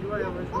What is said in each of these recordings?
Твое возьму.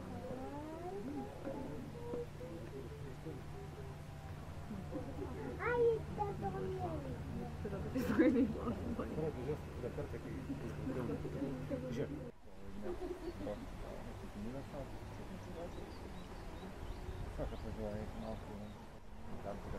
Саша проживає на Австрії. Там Оля,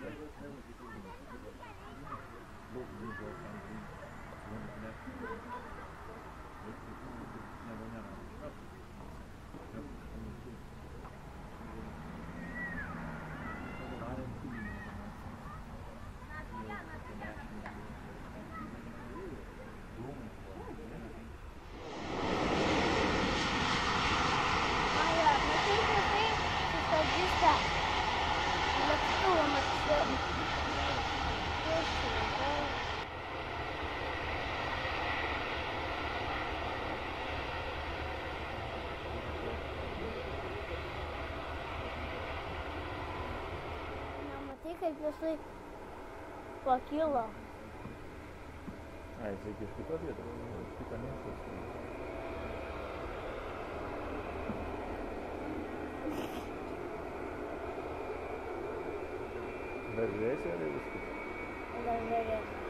Мама, ти хай пішли по кіло. А, это якісь кутові, то питання. Держися, рибочки. Даже Я пала в желез. Аж на